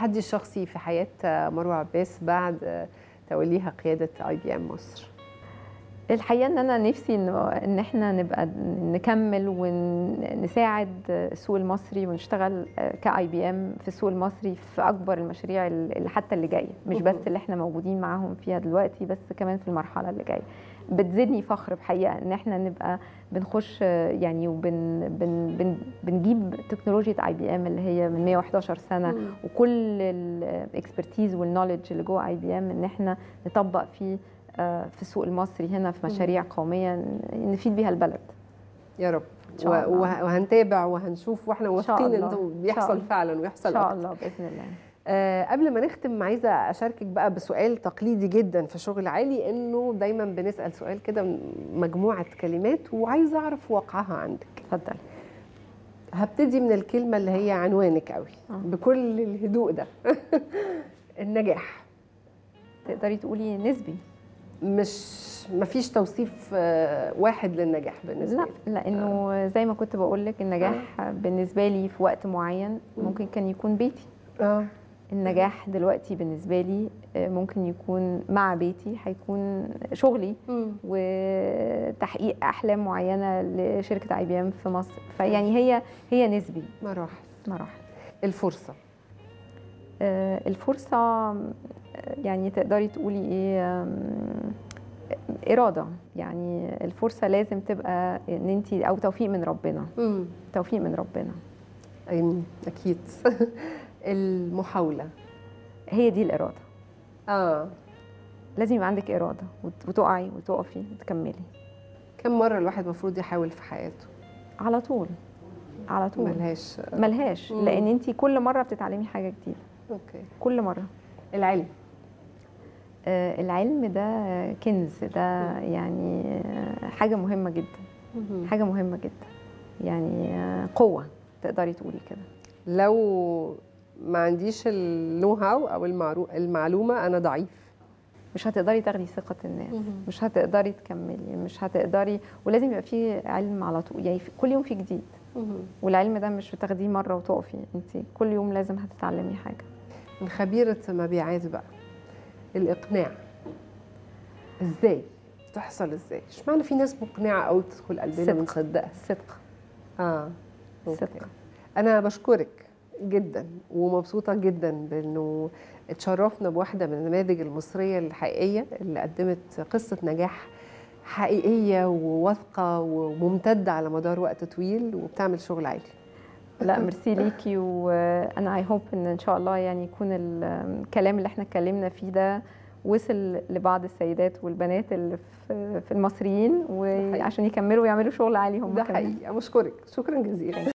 التحدي الشخصي في حياة مروة عباس بعد توليها قيادة IBM مصر. الحقيقة إن أنا نفسي ان إن إحنا نبقى نكمل ونساعد السوق المصري ونشتغل ك IBM في السوق المصري في أكبر المشاريع اللي حتى اللي جاية. مش بس اللي إحنا موجودين معاهم فيها دلوقتي بس كمان في المرحلة اللي جاية. بتزيدني فخر بحقيقة إن إحنا نبقى بنخش يعني وبن بن بن بنجيب تكنولوجيا IBM اللي هي من 111 سنة مم. وكل ال expertise وال knowledge اللي جوه IBM إن إحنا نطبق فيه في السوق المصري هنا في مشاريع قومية نفيد بيها البلد. يا رب. وهنتابع وهنشوف وإحنا واثقين انه بيحصل فعلا ويحصل إن شاء الله بإذن الله. أه قبل ما نختم عايزة أشاركك بقى بسؤال تقليدي جدا في شغل عالي إنه دايما بنسأل سؤال كده مجموعة كلمات وعايزة أعرف واقعها عندك. اتفضل. هبتدي من الكلمة اللي هي عنوانك قوي أه. بكل الهدوء ده. النجاح. تقدري تقولي نسبي. مش مفيش توصيف واحد للنجاح بالنسبة لا لي. لأنه آه. زي ما كنت بقول لك النجاح آه. بالنسبة لي في وقت معين ممكن كان يكون بيتي. آه. النجاح دلوقتي بالنسبة لي ممكن يكون مع بيتي هيكون شغلي مم. وتحقيق أحلام معينة لشركة اي بي ام في مصر. فيعني هي هي نسبي. مراحل. مراحل. الفرصة. آه الفرصة يعني تقدري تقولي إيه إرادة. يعني الفرصة لازم تبقى إن أنت أو توفيق من ربنا. مم. توفيق من ربنا. أي أكيد. المحاولة. هي دي الإرادة. آه. لازم يبقى عندك إرادة. وتقعي وتقفي وتكملي. كم مرة الواحد المفروض يحاول في حياته؟ على طول. على طول. ملهاش. ملهاش. لأن أنت كل مرة بتتعلمي حاجة جديدة. أوكي. كل مرة. العلم. آه العلم ده كنز ده يعني حاجة مهمة جدا. حاجة مهمة جدا. يعني قوة تقدري تقولي كده. لو ما عنديش النو هاو أو المعلومة أنا ضعيف. مش هتقدري تاخدي ثقة الناس. مش هتقدري تكملي. مش هتقدري ولازم يبقى في علم على طول. يعني كل يوم في جديد. والعلم ده مش بتاخديه مرة وتقفي. انت كل يوم لازم هتتعلمي حاجة. من خبيره مبيعات بقى. الإقناع. إزاي؟ تحصل إزاي؟ اشمعنى في ناس مقنعة قوي بتدخل قلبنا ونصدقها. الصدق آه. الصدق أنا بشكرك جدا ومبسوطة جدا بأنه اتشرفنا بواحدة من النماذج المصرية الحقيقية اللي قدمت قصة نجاح حقيقية وواثقة وممتدة على مدار وقت طويل وبتعمل شغل عالي لا ميرسي ليكي وأنا اي هوب إن إن شاء الله يعني يكون الكلام اللي إحنا اتكلمنا فيه ده وصل لبعض السيدات والبنات اللي في المصريين وعشان يكملوا ويعملوا شغل عالي هم ده حقيقي. بشكرك. شكرا جزيلا.